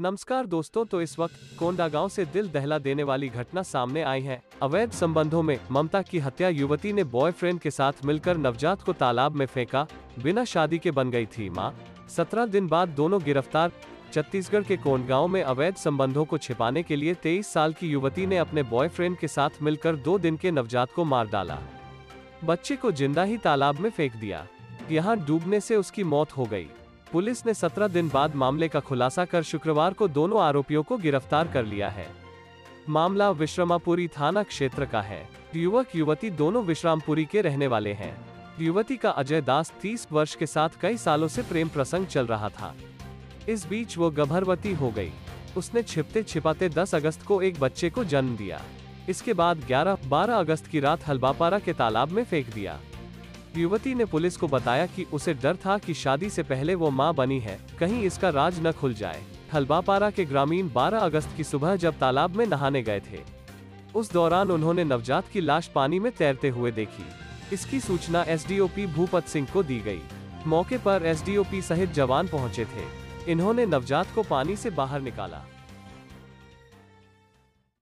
नमस्कार दोस्तों तो इस वक्त कोंडागांव से दिल दहला देने वाली घटना सामने आई है। अवैध संबंधों में ममता की हत्या, युवती ने बॉयफ्रेंड के साथ मिलकर नवजात को तालाब में फेंका, बिना शादी के बन गई थी माँ। सत्रह दिन बाद दोनों गिरफ़्तार। छत्तीसगढ़ के कोंडगांव में अवैध संबंधों को छिपाने के लिए 23 साल की युवती ने अपने बॉयफ्रेंड के साथ मिलकर दो दिन के नवजात को मार डाला। बच्चे को ज़िंदा ही तालाब में फेंक दिया। यहाँ डूबने से उसकी मौत हो गई। पुलिस ने 17 दिन बाद मामले का खुलासा कर शुक्रवार को दोनों आरोपियों को गिरफ़्तार कर लिया है। मामला विश्रमापुरी थाना क्षेत्र का है। युवक, युवती दोनों विश्रामपुरी के रहने वाले हैं। युवती का अजय दास 30 वर्ष के साथ कई सालों से प्रेम प्रसंग चल रहा था। इस बीच वो गर्भवती हो गई। उसने छिपते छिपाते 10 अगस्त को एक बच्चे को जन्म दिया। इसके बाद 11-12 अगस्त की रात हलबापारा के तालाब में फेंक दिया। युवती ने पुलिस को बताया कि उसे डर था कि शादी से पहले वो माँ बनी है। कहीं इसका राज न खुल जाए। हलबापारा के ग्रामीण 12 अगस्त की सुबह जब तालाब में नहाने गए थे, उस दौरान उन्होंने नवजात की लाश पानी में तैरते हुए देखी। इसकी सूचना एसडीओपी भूपत सिंह को दी गई। मौके पर एसडीओपी सहित जवान पहुँचे थे। इन्होंने नवजात को पानी से बाहर निकाला।